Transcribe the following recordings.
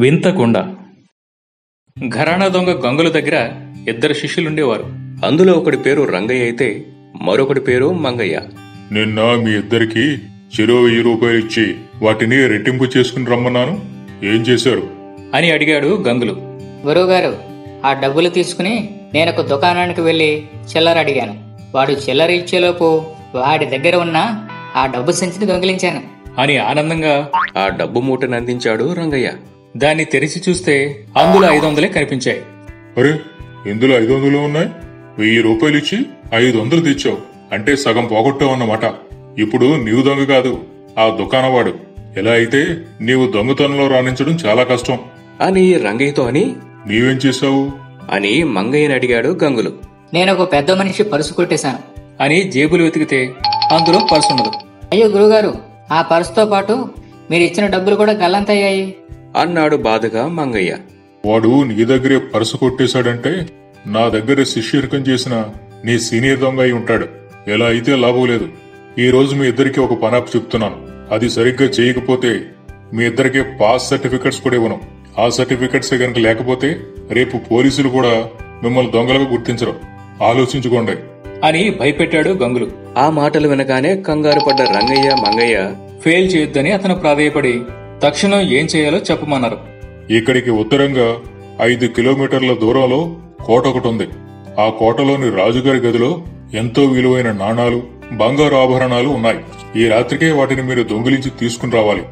వింతకొండ. ఘరానా దొంగ గంగుల దగ్గర ఇద్దరు శిష్యులుండేవారు. అందులో ఒకడి పేరు రంగయ్య అయితే మరొకడి పేరు మంగయ్య. నిన్న మీ ఇద్దరికి చెరో వెయ్యి రూపాయలు ఇచ్చి వాటిని రెట్టింపు చేసుకుని రమ్మన్నాను. ఏం చేశారు? అని అడిగాడు గంగులు. గురువుగారు ఆ డబ్బులు తీసుకుని నేను ఒక దుకాణానికి వెళ్ళి చిల్లర అడిగాను. వాడు చిల్లర ఇచ్చేలోపు వాడి దగ్గర ఉన్న ఆ డబ్బు సంచిని దొంగిలించాను. అని ఆనందంగా ఆ డబ్బు మూటను అందించాడు రంగయ్య. దాన్ని తెరిచి చూస్తే అందులో ఐదు వందలే కనిపించాయి. అరే ఇందులో ఐదు వందలు ఉన్నాయి? వెయ్యి రూపాయలు ఇచ్చి ఐదు వందలు తెచ్చావు. అంటే సగం పోగొట్టావు అన్నమాట. ఇప్పుడు నీవు దొంగ కాదు ఆ దుకాణవాడు. ఎలా అయితే నీవు దొంగతనంలో రాణించడం చాలా కష్టం. అని రంగయ్యతో అని నీవేం చేశావు? అని మంగయ్యని అడిగాడు గంగులు. నేను ఒక పెద్ద మనిషి పరుసు కొట్టేశాను. అని జేబులు వెతికితే అందులో పర్సు ఉండదు అయ్యో గురువుగారు ఆ పర్సుతో పాటు మీరు ఇచ్చిన డబ్బులు కూడా గల్లంతయ్యాయి. అన్నాడు బాధగా మంగయ్య. వాడు నీ దగ్గరే పరుసు కొట్టేశాడంటే నా దగ్గర శిష్యరికం చేసిన నీ సీనియర్ దొంగ అయి ఉంటాడు. ఎలా అయితే లాభం లేదు. ఈ రోజు మీ ఇద్దరికి ఒక పనాపు చెప్తున్నాను. అది సరిగ్గా చేయకపోతే మీ ఇద్దరికి పాస్ సర్టిఫికెట్స్ కూడా ఇవ్వను. ఆ సర్టిఫికెట్స్ కనుక లేకపోతే రేపు పోలీసులు కూడా మిమ్మల్ని దొంగలుగా గుర్తించరు. ఆలోచించుకోండి. అని భయపెట్టాడు గంగులు. ఆ మాటలు వినగానే కంగారు పడ్డ రంగయ్య మంగయ్య ఫెయిల్ చేయొద్దని అతను ప్రాధేయపడి తక్షణం ఏం చేయాలో చెప్పమన్నారు. ఇక్కడికి ఉత్తరంగా ఐదు కిలోమీటర్ల దూరంలో కోట ఒకటి ఉంది. ఆ కోటలోని రాజుగారి గదిలో ఎంతో విలువైన నాణాలు బంగారు ఆభరణాలు ఉన్నాయి. ఈ రాత్రికే వాటిని మీరు దొంగిలించి తీసుకుని రావాలి.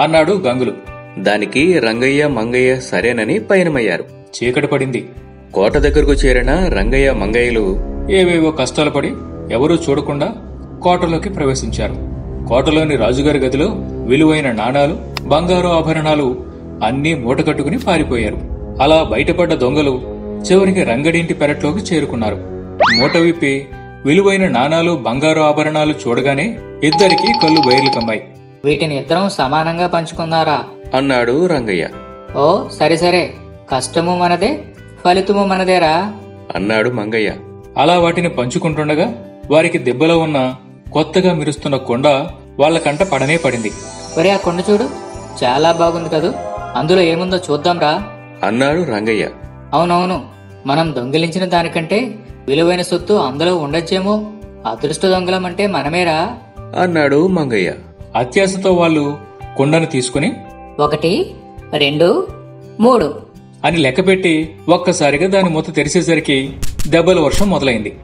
అన్నాడు గంగులు. దానికి రంగయ్య మంగయ్య సరేనని పయనమయ్యారు. చీకటి పడింది. కోట దగ్గరకు చేరిన రంగయ్య మంగయ్యలు ఏవేవో కష్టాలు పడి ఎవరూ చూడకుండా కోటలోకి ప్రవేశించారు. కోటలోని రాజుగారి గదిలో విలువైన నాణాలు బంగారు ఆభరణాలు అన్నీ మూటకట్టుకుని పారిపోయారు. అలా బయటపడ్డ దొంగలు చివరికి రంగడింటి పెరట్లోకి చేరుకున్నారు. మూట విప్పి విలువైన నాణాలు బంగారు ఆభరణాలు చూడగానే ఇద్దరికి కళ్ళు బయర్లు కమ్మాయి. వీటిని ఇద్దరం సమానంగా పంచుకుందారా అన్నాడు రంగయ్య. ఓ సరే సరే. కష్టము మనదే ఫలితము మనదేరా? అన్నాడు మంగయ్య. అలా వాటిని పంచుకుంటుండగా వారికి దెబ్బలో ఉన్న కొత్తగా మెరుస్తున్న కొండ వాళ్ళ కంట పడనే పడింది. ఒరే ఆ కొండ చూడు. చాలా బాగుంది కదూ. అందులో ఏముందో చూద్దాంరా. అన్నాడు రంగయ్య. అవునవును మనం దొంగిలించిన దానికంటే విలువైన సొత్తు అందులో ఉండొచ్చేమో. అదృష్ట దొంగలం అంటే మనమేరా. అన్నాడు మంగయ్య. అత్యాశతో వాళ్ళు కొండను తీసుకుని ఒకటి రెండు మూడు. అని లెక్కపెట్టి ఒక్కసారిగా దాని మూత తెరిచేసరికి దెబ్బల వర్షం మొదలైంది.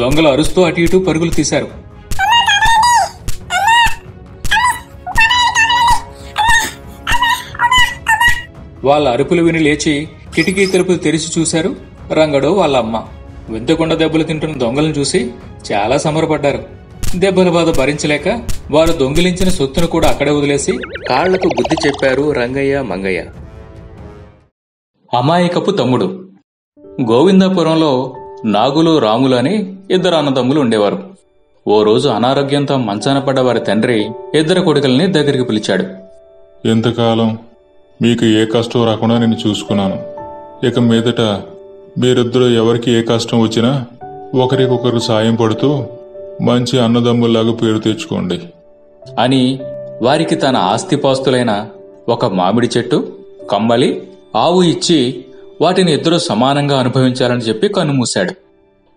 దొంగలు అరుస్తూ అటు ఇటు పరుగులు తీశారు. వాళ్ళ అరుపులు విని లేచి కిటికీ తలుపులు తెరిచి చూశారు రంగడు వాళ్ళ అమ్మ వింతకుండా దెబ్బలు తింటున్న దొంగలను చూసి చాలా సమరపడ్డారు దెబ్బల బాధ భరించలేక వారు దొంగిలించిన సొత్తును కూడా అక్కడే వదిలేసి కాళ్ళకు బుద్ధి చెప్పారు రంగయ్య మంగయ్య. అమాయకపు తమ్ముడు. గోవిందాపురంలో నాగులు రాములు అని ఇద్దరు అన్నదమ్ములు ఉండేవారు. ఓ రోజు అనారోగ్యంతో మంచాన పడ్డ వారి తండ్రి ఇద్దరు కొడుకుల్ని దగ్గరికి పిలిచాడు. ఎంతకాలం మీకు ఏ కష్టం రాకుండా నేను చూసుకున్నాను. ఇక మీదట మీరిద్దరూ ఎవరికి ఏ కష్టం వచ్చినా ఒకరికొకరు సాయం పడుతూ మంచి అన్నదమ్ముల్లాగా పేరు తెచ్చుకోండి. అని వారికి తన ఆస్తిపాస్తులైన ఒక మామిడి చెట్టు కమ్మలి ఆవు ఇచ్చి వాటిని ఇద్దరు సమానంగా అనుభవించాలని చెప్పి కన్నుమూశాడు.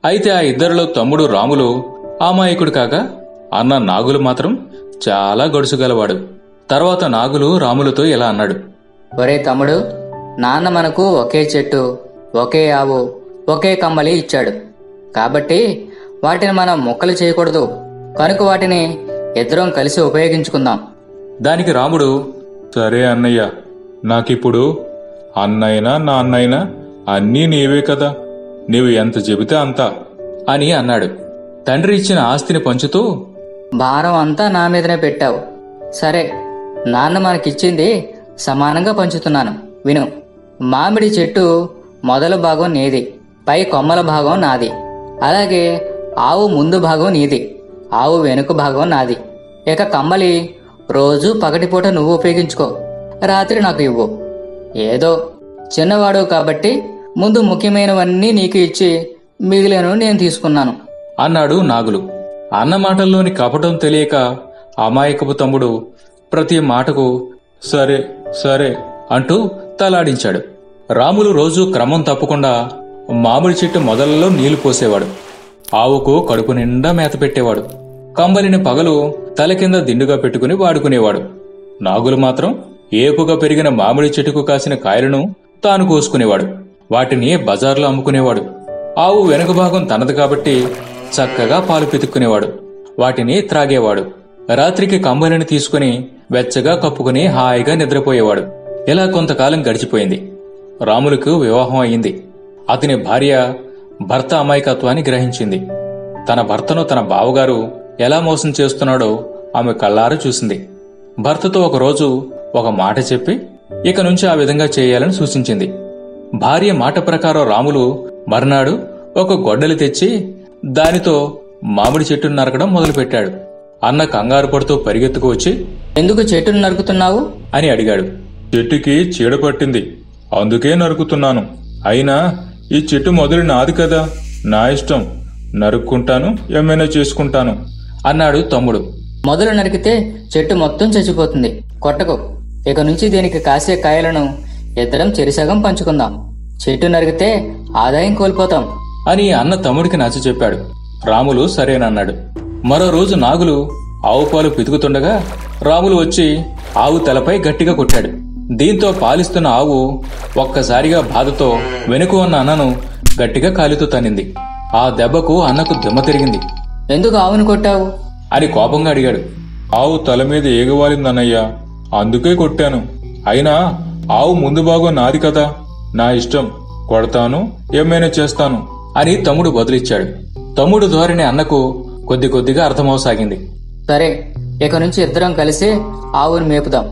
అయితే ఆ ఇద్దరిలో తమ్ముడు రాములు అమాయకుడు కాగా అన్న నాగులు మాత్రం చాలా గడుసుగలవాడు తర్వాత నాగులు రాములతో ఇలా అన్నాడు. ఒరే తమ్ముడు నాన్న మనకు ఒకే చెట్టు ఒకే ఆవు ఒకే కమ్మలి ఇచ్చాడు. కాబట్టి వాటిని మనం మొక్కలు చేయకూడదు. కనుక వాటిని ఇద్దరం కలిసి ఉపయోగించుకుందాం. దానికి రాముడు సరే అన్నయ్య నాకిప్పుడు అన్నైనా నాన్నైనా అన్నీ నీవే కదా. నీవు ఎంత చెబితే అంత అని అన్నాడు. తండ్రి ఇచ్చిన ఆస్తిని పంచుతూ భారం అంతా నా మీదనే పెట్టావు. సరే నాన్న మనకిచ్చింది సమానంగా పంచుతున్నాను. విను మామిడి చెట్టు మొదల భాగం నీది పై కొమ్మల భాగం నాది. అలాగే ఆవు ముందు భాగం నీది ఆవు వెనుక భాగం నాది. ఇక కమ్మలి రోజు పగటిపూట నువ్వు ఉపయోగించుకో. రాత్రి నాకు ఇవ్వు. ఏదో చిన్నవాడు కాబట్టి ముందు ముఖ్యమైనవన్నీ నీకు ఇచ్చి మిగిలినవి నేను తీసుకున్నాను. అన్నాడు నాగులు. అన్న మాటల్లోని కపటం తెలియక అమాయకపు తమ్ముడు ప్రతి మాటకు సరే సరే అంటూ తలాడించాడు. రాములు రోజు క్రమం తప్పకుండా మామిడి చెట్టు మొదలలో నీళ్ళు పోసేవాడు. ఆవుకు కడుపు నిండా మేత పెట్టేవాడు. కంబలిని పగలు తల కింద దిండుగా పెట్టుకుని వాడుకునేవాడు. నాగులు మాత్రం ఏపుగా పెరిగిన మామిడి చెట్టుకు కాసిన కాయలను తాను కోసుకునేవాడు. వాటిని బజార్లో అమ్ముకునేవాడు. ఆవు వెనుక భాగం తనది కాబట్టి చక్కగా పాలు పితుక్కునేవాడు. వాటిని త్రాగేవాడు. రాత్రికి కంబలిని తీసుకుని వెచ్చగా కప్పుకుని హాయిగా నిద్రపోయేవాడు. ఇలా కొంతకాలం గడిచిపోయింది. రాములకు వివాహం అయింది. అతని భార్య భర్త అమాయకత్వాన్ని గ్రహించింది. తన భర్తను తన బావగారు ఎలా మోసం చేస్తున్నాడో ఆమె కళ్ళారు చూసింది. భర్తతో ఒకరోజు ఒక మాట చెప్పి ఇక నుంచి ఆ విధంగా చేయాలని సూచించింది. భార్య మాట ప్రకారం రాములు మర్నాడు ఒక గొడ్డలి తెచ్చి దానితో మామిడి చెట్టును నరకడం మొదలుపెట్టాడు. అన్న కంగారు పడుతూ పరిగెత్తుకు వచ్చి ఎందుకు చెట్టును నరుకుతున్నావు? అని అడిగాడు. చెట్టుకి చీడ పట్టింది. అందుకే నరుకుతున్నాను. అయినా ఈ చెట్టు మొదలు నాది కదా. నా ఇష్టం. నరుక్కుంటాను ఏమైనా చేసుకుంటాను. అన్నాడు తమ్ముడు. మొదలు నరికితే చెట్టు మొత్తం చచ్చిపోతుంది. కొట్టకు. ఇక నుంచి దీనికి కాసే కాయలను ఇద్దరం చెరిసగం పంచుకుందాం. చెట్టు నరికితే ఆదాయం కోల్పోతాం. అని అన్న తమ్ముడికి నచ్చ చెప్పాడు. రాములు సరేనన్నాడు. మరో రోజు నాగులు ఆవు పాలు పితుకుతుండగా రాములు వచ్చి ఆవు తలపై గట్టిగా కొట్టాడు. దీంతో పాలిస్తున్న ఆవు ఒక్కసారిగా బాధతో వెనుక ఉన్న అన్నను గట్టిగా కాలితో తన్నింది. ఆ దెబ్బకు అన్నకు దిమ్మ తిరిగింది. ఎందుకు ఆవును కొట్టావు? అని కోపంగా అడిగాడు. ఆవు తల మీద ఏగవాలిందన్నయ్యా. అందుకే కొట్టాను. అయినా ఆవు ముందు భాగం నాది కదా. నా ఇష్టం. కొడతాను ఏమైనా చేస్తాను అని తమ్ముడు బదులిచ్చాడు. తమ్ముడు ధోరణి అన్నకు కొద్ది కొద్దిగా అర్థమవసాగింది. సరే ఇక నుంచి ఇద్దరం కలిసి ఆవును మేపుదాం.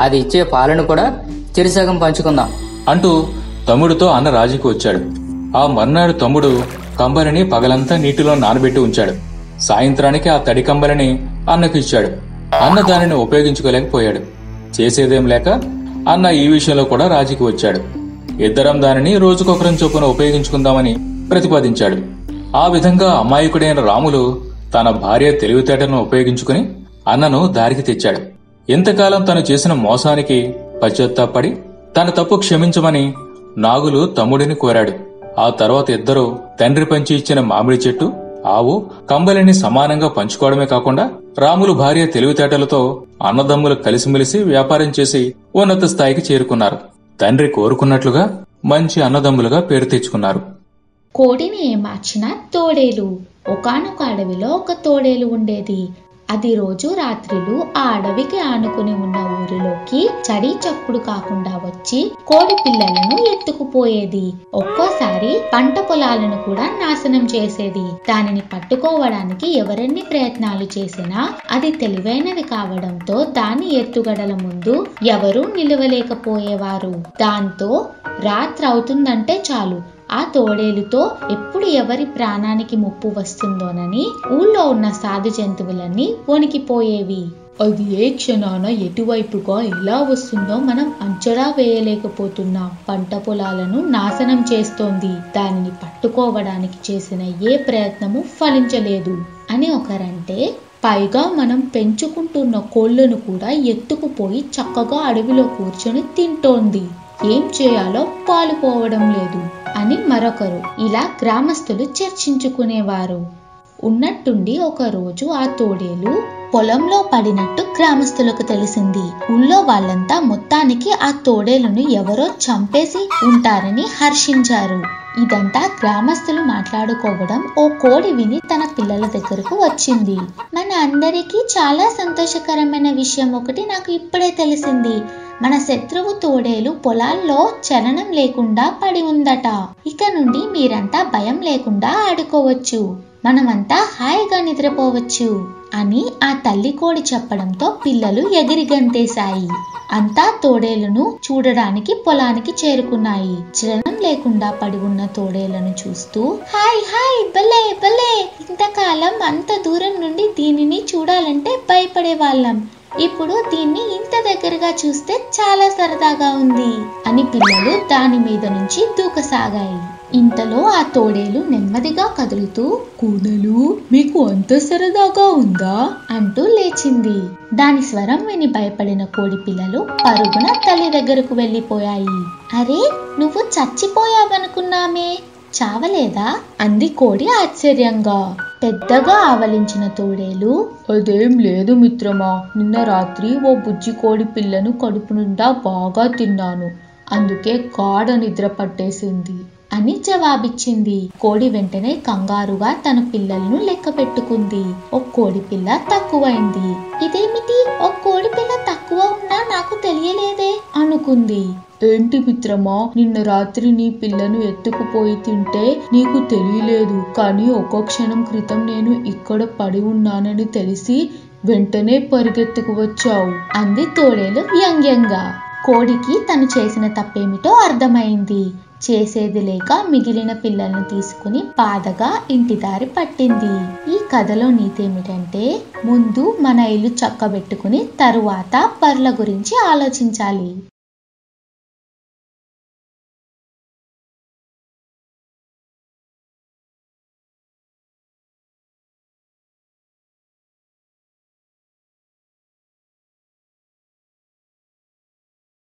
అది ఇచ్చే పాలను కూడా చెరిసగం పంచుకుందాం. అంటూ తమ్ముడితో అన్న రాజీకి వచ్చాడు. ఆ మర్నాడు తమ్ముడు కంబలిని పగలంతా నీటిలో నానబెట్టి ఉంచాడు. సాయంత్రానికి ఆ తడి కంబలిని అన్నకు ఇచ్చాడు అన్న దానిని ఉపయోగించుకోలేకపోయాడు. చేసేదేం లేక అన్న ఈ విషయంలో కూడా రాజీకి వచ్చాడు. ఇద్దరం దానిని రోజుకొకరం చొప్పున ఉపయోగించుకుందామని ప్రతిపాదించాడు. ఆ విధంగా అమాయకుడైన రాములు తన భార్య తెలివితేటలను ఉపయోగించుకుని అన్నను దారికి తెచ్చాడు. ఇంతకాలం తను చేసిన మోసానికి పశ్చాత్తాపడి తన తప్పు క్షమించమని నాగులు తమ్ముడిని కోరాడు. ఆ తర్వాత ఇద్దరూ తండ్రి పంచి ఇచ్చిన మామిడి చెట్టు ఆవు కంబలిని సమానంగా పంచుకోవడమే కాకుండా రాములు భార్య తెలివితేటలతో అన్నదమ్ములు కలిసిమెలిసి వ్యాపారం చేసి ఉన్నత స్థాయికి చేరుకున్నారు. తండ్రి కోరుకున్నట్లుగా మంచి అన్నదమ్ములుగా పేరు తెచ్చుకున్నారు. కోడిని ఏమార్చిన తోడేలు. ఒకనొక అడవిలో ఒక తోడేలు ఉండేది. అది రోజు రాత్రిలు ఆ అడవికి ఆనుకుని ఉన్న ఊరిలోకి చడి చప్పుడు కాకుండా వచ్చి కోడి పిల్లలను ఎత్తుకుపోయేది. ఒక్కోసారి పంట పొలాలను కూడా నాశనం చేసేది. దానిని పట్టుకోవడానికి ఎవరెన్ని ప్రయత్నాలు చేసినా అది తెలివైనది కావడంతో దాని ఎత్తుగడల ముందు ఎవరూ నిలవలేకపోయేవారు. దాంతో రాత్రి అవుతుందంటే చాలు. ఆ తోడేలుతో ఎప్పుడు ఎవరి ప్రాణానికి ముప్పు వస్తుందోనని ఊళ్ళో ఉన్న సాధు జంతువులన్నీ వణికిపోయేవి. అది ఏ క్షణాన ఎటువైపుగా ఎలా వస్తుందో మనం అంచనా వేయలేకపోతున్నాం. పంట పొలాలను నాశనం చేస్తోంది. దానిని పట్టుకోవడానికి చేసిన ఏ ప్రయత్నము ఫలించలేదు. అని ఒకరంటే పైగా మనం పెంచుకుంటున్న కోళ్ళను కూడా ఎత్తుకుపోయి చక్కగా అడవిలో కూర్చొని తింటోంది. ఏం చేయాలో పాలుపోవడం లేదు అని మరొకరు. ఇలా గ్రామస్తులు చర్చించుకునేవారు. ఉన్నట్టుండి ఒక రోజు ఆ తోడేలు పొలంలో పడినట్టు గ్రామస్తులకు తెలిసింది. ఊళ్ళో వాళ్ళంతా మొత్తానికి ఆ తోడేలును ఎవరో చంపేసి ఉంటారని హర్షించారు. ఇదంతా గ్రామస్తులు మాట్లాడుకోవడం ఓ కోడి విని తన పిల్లల దగ్గరకు వచ్చింది. మన అందరికీ చాలా సంతోషకరమైన విషయం ఒకటి నాకు ఇప్పుడే తెలిసింది. మన శత్రువు తోడేలు పొలాల్లో చలనం లేకుండా పడి ఉందట. ఇక నుండి మీరంతా భయం లేకుండా ఆడుకోవచ్చు. మనమంతా హాయిగా నిద్రపోవచ్చు అని ఆ తల్లి కోడి చెప్పడంతో పిల్లలు ఎగిరి గంతేశాయి. అంతా తోడేలను చూడడానికి పొలానికి చేరుకున్నాయి. చలనం లేకుండా పడి ఉన్న తోడేలను చూస్తూ హాయ్ హాయ్ భలే భలే ఇంతకాలం అంత దూరం నుండి దీనిని చూడాలంటే భయపడే వాళ్ళం ఇప్పుడు దీన్ని ఇంత దగ్గరగా చూస్తే చాలా సరదాగా ఉంది అని పిల్లలు దాని మీద నుంచి దూకసాగాయి. ఇంతలో ఆ తోడేలు నెమ్మదిగా కదులుతూ కూడలు మీకు అంత సరదాగా ఉందా? అంటూ లేచింది. దాని స్వరం విని భయపడిన కోడి పిల్లలు పరుగున తల్లి దగ్గరకు వెళ్ళిపోయాయి. అరే నువ్వు చచ్చిపోయావనుకున్నామే చావలేదా? అంది కోడి ఆశ్చర్యంగా. పెద్దగా ఆవలించిన తోడేలు. అదేం లేదు మిత్రమా నిన్న రాత్రి ఓ బుజ్జి కోడి పిల్లను కడుపు నిండా బాగా తిన్నాను. అందుకే కాడ నిద్ర పట్టేసింది అని జవాబిచ్చింది. కోడి వెంటనే కంగారుగా తన పిల్లలను లెక్క పెట్టుకుంది. ఒక కోడి పిల్ల తక్కువైంది. ఇదేమిటి? ఒక కోడి పిల్ల తక్కువ ఉన్నా నాకు తెలియలేదే అనుకుంది. ఏంటి మిత్రమా నిన్న రాత్రి నీ పిల్లను ఎత్తుకుపోయి తింటే నీకు తెలియలేదు. కానీ ఒక్కో క్షణం క్రితం నేను ఇక్కడ పడి ఉన్నానని తెలిసి వెంటనే పరిగెత్తుకు వచ్చావు. అంది తోడేలు వ్యంగ్యంగా. కోడికి తను చేసిన తప్పేమిటో అర్థమైంది. చేసేది లేక మిగిలిన పిల్లల్ని తీసుకుని బాధగా ఇంటి దారి పట్టింది. ఈ కథలో నీతేమిటంటే ముందు మన ఇల్లు చక్కబెట్టుకుని తరువాత పర్ల గురించి ఆలోచించాలి.